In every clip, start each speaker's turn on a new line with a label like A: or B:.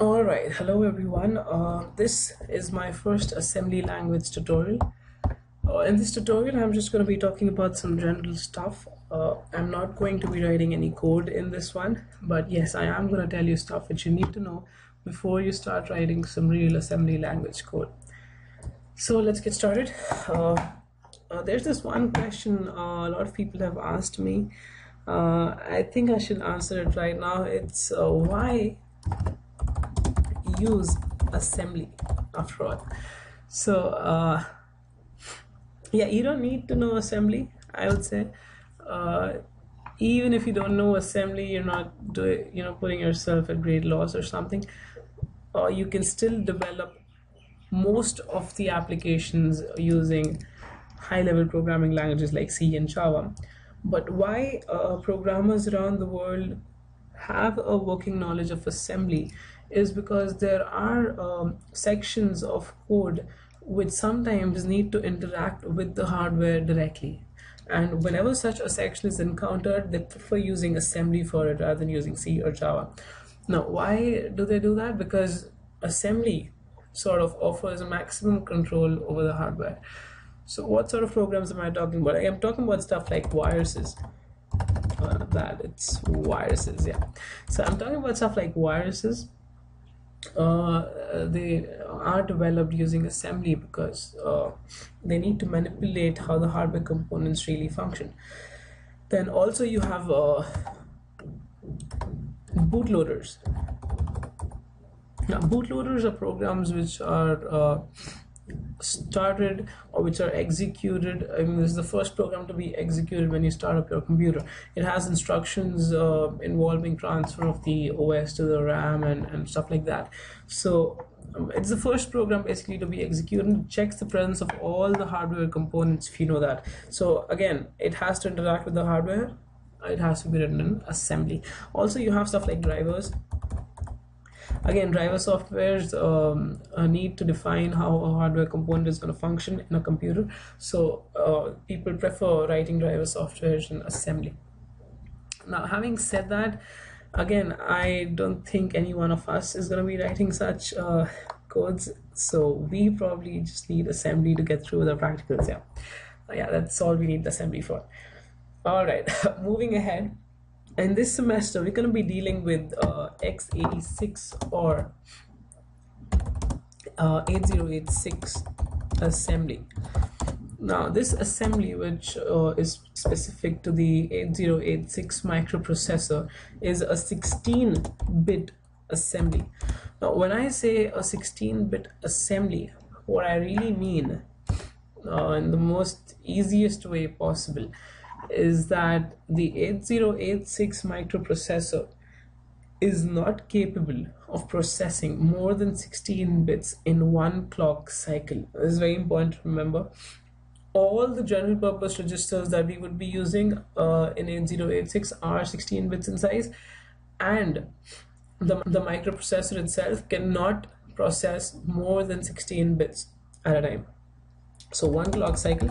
A: Alright, hello everyone. Uh, this is my first assembly language tutorial. Uh, in this tutorial, I'm just going to be talking about some general stuff. Uh, I'm not going to be writing any code in this one, but yes, I am going to tell you stuff which you need to know before you start writing some real assembly language code. So let's get started. Uh, uh, there's this one question uh, a lot of people have asked me. I think I should answer it right now. It's why use assembly after all so uh, yeah you don't need to know assembly I would say. Uh, even if you don't know assembly you're not doing you know putting yourself at great loss or something uh, you can still develop most of the applications using high level programming languages like C and Java. But why uh, programmers around the world have a working knowledge of assembly is because there are um, sections of code which sometimes need to interact with the hardware directly. And whenever such a section is encountered they prefer using assembly for it rather than using C or Java. Now why do they do that? Because assembly sort of offers a maximum control over the hardware. So what sort of programs am I talking about? I am talking about stuff like viruses uh, that it's viruses yeah. So I'm talking about stuff like viruses. Uh, they are developed using assembly because uh, they need to manipulate how the hardware components really function. Then also you have uh, bootloaders. Now bootloaders are programs which are uh, started or which are executed I mean this is the first program to be executed when you start up your computer. It has instructions uh, involving transfer of the OS to the RAM and, and stuff like that. So um, it's the first program basically to be executed it checks the presence of all the hardware components if you know that. So again it has to interact with the hardware. It has to be written in assembly. Also you have stuff like drivers again driver softwares um, need to define how a hardware component is going to function in a computer. So uh, people prefer writing driver softwares in assembly. Now having said that again i don't think any one of us is going to be writing such uh, codes. So we probably just need assembly to get through the practicals yeah. Yeah that's all we need assembly for. All right moving ahead in this semester we're going to be dealing with uh, x86 or uh, 8086 assembly. Now this assembly which uh, is specific to the 8086 microprocessor is a 16-bit assembly. Now when I say a 16-bit assembly what I really mean uh, in the most easiest way possible is that the 8086 microprocessor is not capable of processing more than 16 bits in one clock cycle. This is very important to remember. All the general purpose registers that we would be using uh, in 8086 are 16 bits in size and the, the microprocessor itself cannot process more than 16 bits at a time. So one clock cycle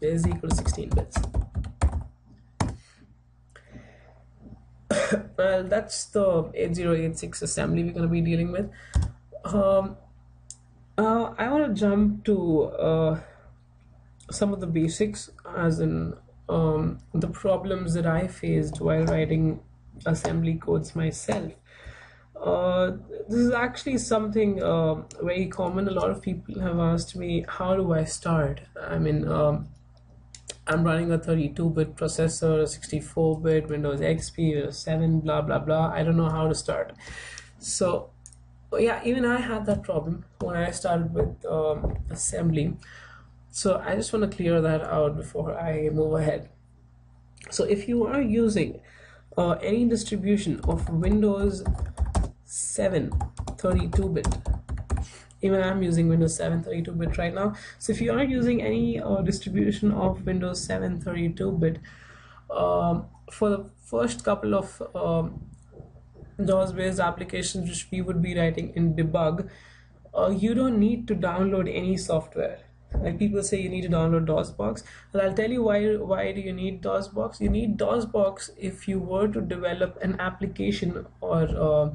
A: is equal to 16 bits. well, that's the 8086 assembly we're going to be dealing with. Um, uh, I want to jump to uh, some of the basics, as in um, the problems that I faced while writing assembly codes myself. Uh, this is actually something uh, very common. A lot of people have asked me, how do I start? I mean, um, I'm running a 32-bit processor, 64-bit, Windows XP, 7, blah, blah, blah. I don't know how to start. So yeah, even I had that problem when I started with um, assembly. So I just want to clear that out before I move ahead. So if you are using uh, any distribution of Windows 7 32-bit even I'm using Windows 7 32-bit right now so if you are using any uh, distribution of Windows 7 32-bit um, for the first couple of um, DOS-based applications which we would be writing in debug uh, you don't need to download any software like people say you need to download DOSBox. Well, I'll tell you why. Why do you need DOSBox? You need DOSBox if you were to develop an application or uh,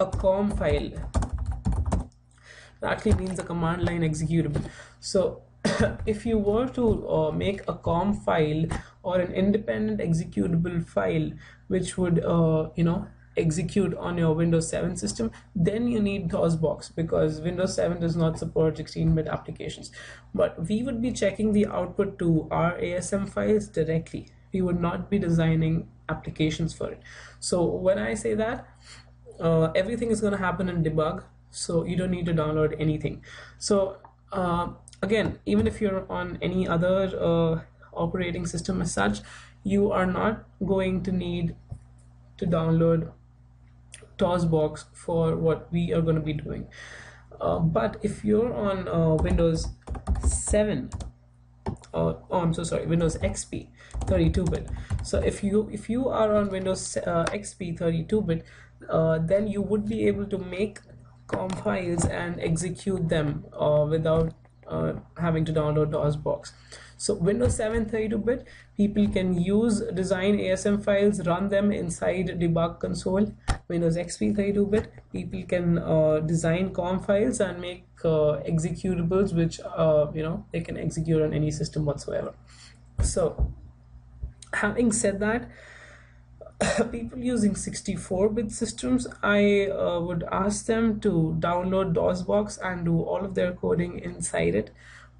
A: a COM file. Actually means a command line executable. So if you were to uh, make a COM file or an independent executable file, which would uh, you know execute on your Windows 7 system, then you need DOSBox because Windows 7 does not support 16-bit applications. But we would be checking the output to our ASM files directly. We would not be designing applications for it. So when I say that, uh, everything is going to happen in debug, so you don't need to download anything. So uh, again, even if you're on any other uh, operating system as such, you are not going to need to download DOSBox for what we are going to be doing. Uh, but if you're on uh, Windows 7, uh, oh, I'm so sorry, Windows XP 32-bit. So if you if you are on Windows uh, XP 32-bit, uh, then you would be able to make COM files and execute them uh, without having to download DOSBox. So Windows 7 32-bit, people can use design ASM files, run them inside debug console. Windows XP 32-bit, people can uh, design COM files and make uh, executables, which uh, you know they can execute on any system whatsoever. So, having said that, people using 64-bit systems, I uh, would ask them to download DOSBox and do all of their coding inside it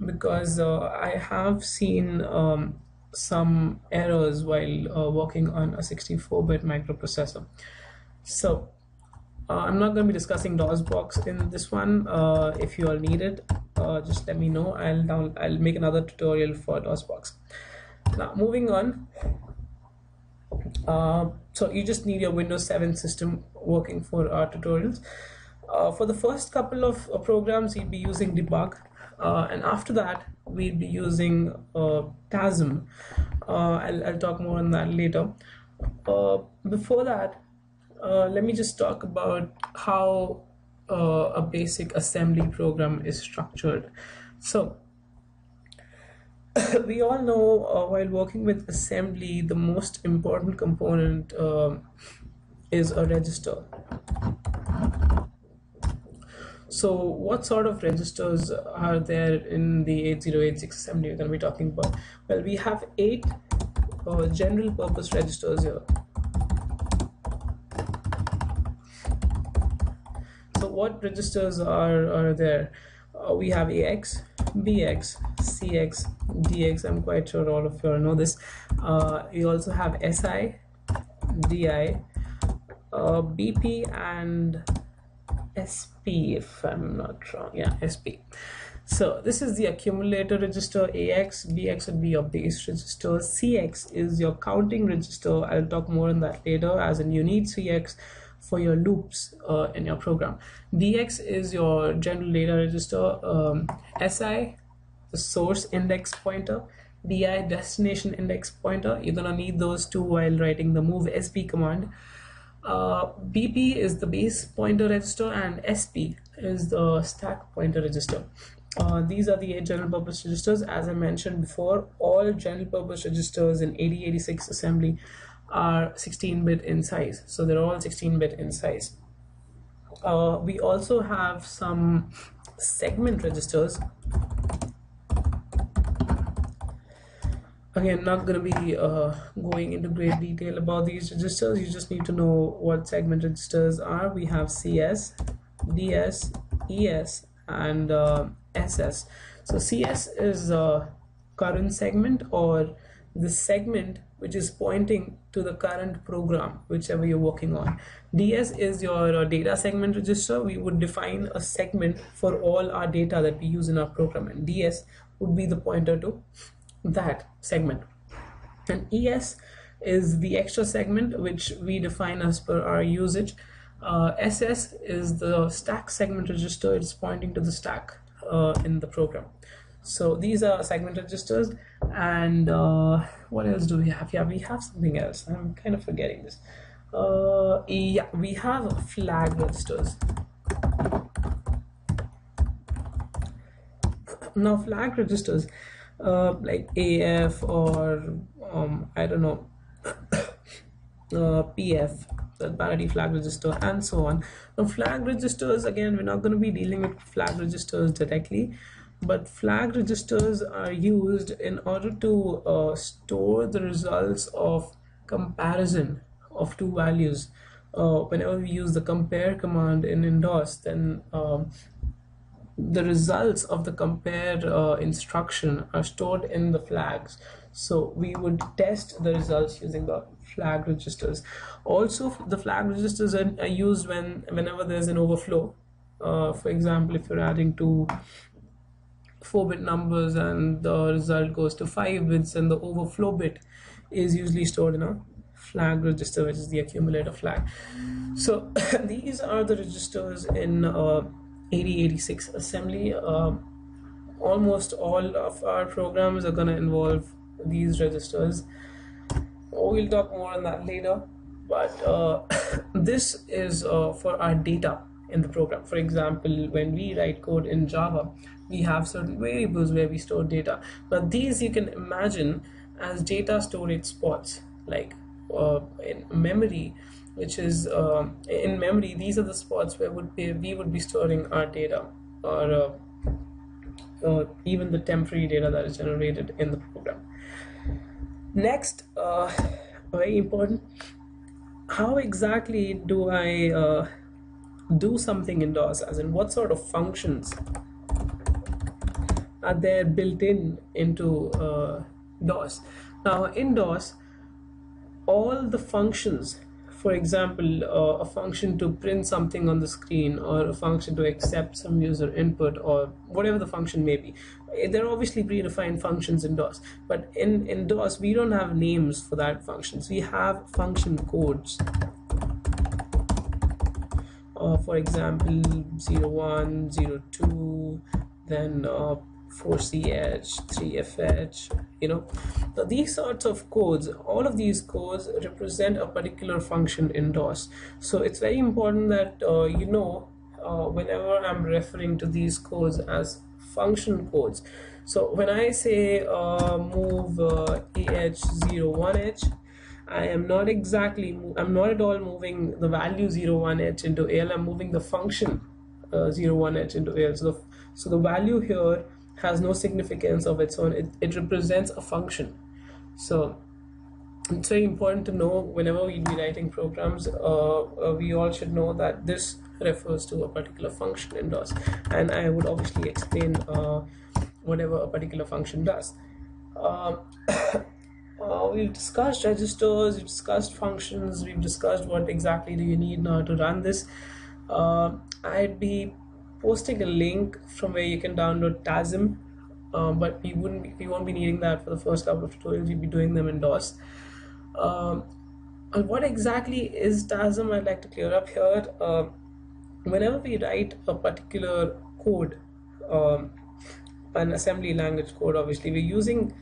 A: because uh, I have seen um, some errors while uh, working on a 64-bit microprocessor. So uh, I'm not going to be discussing DOSBox in this one. Uh, if you all need it, uh, just let me know. I'll down I'll make another tutorial for DOSBox. Now moving on. Uh, so you just need your Windows 7 system working for our tutorials. for the first couple of programs, you'll be using debug uh, and after that we'll be using uh, TASM. Uh, I'll, I'll, talk more on that later. Uh, before that, uh, let me just talk about how uh, a basic assembly program is structured. So, we all know while working with assembly, the most important component is a register. So what sort of registers are there in the 8086 assembly we're going to be talking about? Well, we have eight uh, general purpose registers here. So what registers are, are there? We have AX, BX, CX, DX. I'm quite sure all of you all know this. Uh, we also have SI, DI, uh, BP, and SP if I'm not wrong yeah SP so this is the accumulator register AX BX would be your base register CX is your counting register I'll talk more on that later as in you need CX for your loops uh, in your program DX is your general data register um, SI the source index pointer DI destination index pointer you're gonna need those two while writing the move SP command uh, BP is the base pointer register and SP is the stack pointer register. Uh, these are the eight general purpose registers. As I mentioned before, all general purpose registers in 8086 assembly are 16-bit in size. So they're all 16-bit in size. Uh, we also have some segment registers again not going to be uh, going into great detail about these registers you just need to know what segment registers are we have cs ds es and uh, ss so cs is current segment or the segment which is pointing to the current program whichever you're working on. Ds is your uh, data segment register. We would define a segment for all our data that we use in our program and ds would be the pointer to that segment. And es is the extra segment which we define as per our usage. Uh, ss is the stack segment register. It's pointing to the stack uh, in the program so these are segment registers and uh, what else do we have? Yeah we have something else. I'm kind of forgetting this. Uh, yeah we have flag registers. Now flag registers uh, like AF or um, I don't know uh, PF the parity flag register and so on. Now flag registers again we're not going to be dealing with flag registers directly but flag registers are used in order to uh, store the results of comparison of two values. Uh, whenever we use the compare command in NDOS then um, the results of the compare uh, instruction are stored in the flags. So we would test the results using the flag registers. Also the flag registers are, are used when whenever there's an overflow. Uh, for example if you're adding two 4-bit numbers and the result goes to 5 bits and the overflow bit is usually stored in a flag register which is the accumulator flag. So these are the registers in uh, 8086 assembly. Uh, almost all of our programs are going to involve these registers. We'll talk more on that later but uh, this is uh, for our data in the program. For example when we write code in java we have certain variables where we store data. But these you can imagine as data storage spots like uh, in memory which is uh, in memory these are the spots where would be, we would be storing our data or uh, uh, even the temporary data that is generated in the program. Next uh, very important how exactly do I uh, do something in DOS as in what sort of functions are there built in into uh, DOS now in DOS all the functions for example uh, a function to print something on the screen or a function to accept some user input or whatever the function may be there are obviously predefined functions in DOS but in in DOS we don't have names for that functions. We have function codes uh, for example 01 02 then uh, 4ch 3fh you know. Now these sorts of codes all of these codes represent a particular function in dos. So it's very important that uh, you know uh, whenever i'm referring to these codes as function codes. So when i say uh, move uh, ah01h I am not exactly, I'm not at all moving the value 01h into AL, I'm moving the function uh, 01h into AL. So the, so the value here has no significance of its own. It, it represents a function. So it's very important to know whenever we be writing programs, uh, uh, we all should know that this refers to a particular function in DOS. And I would obviously explain uh, whatever a particular function does. Um, uh, we've discussed registers, we've discussed functions, we've discussed what exactly do you need now to run this. Uh, I'd be posting a link from where you can download TASM, um, but we wouldn't be, we won't be needing that for the first couple of tutorials. We'll be doing them in DOS. Um, what exactly is TASM? I'd like to clear up here. Uh, whenever we write a particular code, um, an assembly language code, obviously we're using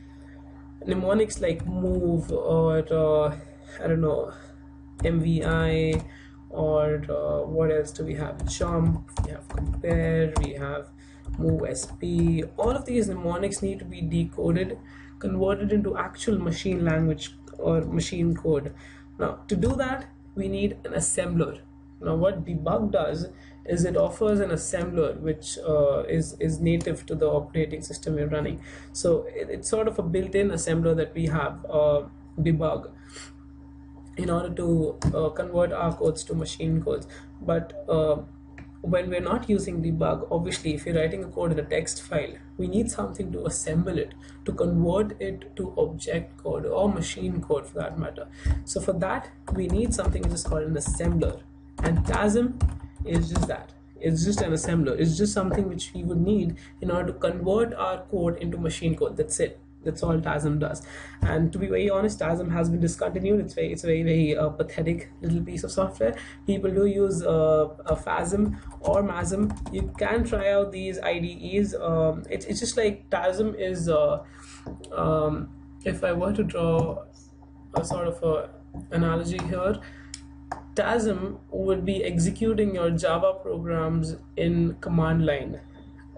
A: mnemonics like move or uh, I don't know MVI or uh, what else do we have? Jump we have compare we have move sp all of these mnemonics need to be decoded converted into actual machine language or machine code. Now to do that we need an assembler. Now what debug does is it offers an assembler which uh, is is native to the operating system we're running. So it, it's sort of a built-in assembler that we have uh, debug in order to uh, convert our codes to machine codes. But uh, when we're not using debug obviously if you're writing a code in a text file we need something to assemble it to convert it to object code or machine code for that matter. So for that we need something which is called an assembler. And TASM is just that it's just an assembler it's just something which we would need in order to convert our code into machine code that's it that's all TASM does. And to be very honest, TASM has been discontinued. It's very, it's a very, very uh, pathetic little piece of software. People do use uh, a FASM or MASM. You can try out these IDEs. Um, it's, it's just like TASM is, uh, um, if I were to draw a sort of a analogy here, TASM would be executing your Java programs in command line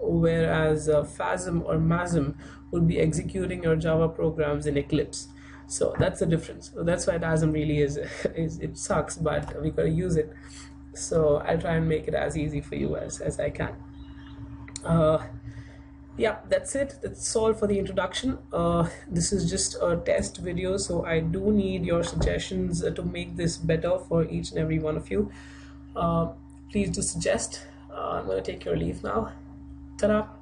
A: whereas uh, FASM or masm would be executing your java programs in eclipse. So that's the difference. So that's why TASM really is, is it sucks but we gotta use it. So i'll try and make it as easy for you as, as i can. Uh, yeah that's it. That's all for the introduction. Uh, this is just a test video so I do need your suggestions uh, to make this better for each and every one of you. Uh, please do suggest. Uh, I'm gonna take your leave now. Ta-da